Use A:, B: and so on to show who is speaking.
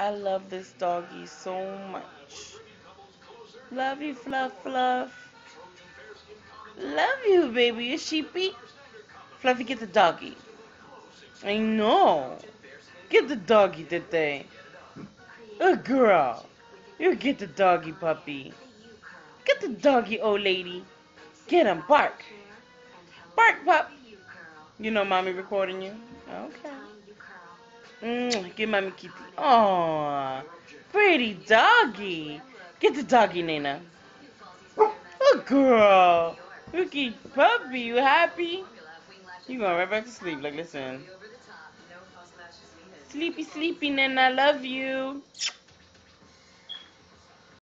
A: I love this doggy so much. Love you, Fluff Fluff. Love you, baby. You sheepy. Fluffy, get the doggy. I know. Get the doggy today. Oh, girl. You get the doggy, puppy. Get the doggy, old lady. Get him. Bark. Bark, pup. You know mommy recording you? Okay. Give mommy kitty. Aww. Pretty doggy. Get the doggy, Nana. Oh, girl. Cookie puppy, you happy? You going right back to sleep. Like, listen. Sleepy, sleepy, Nana. I love you.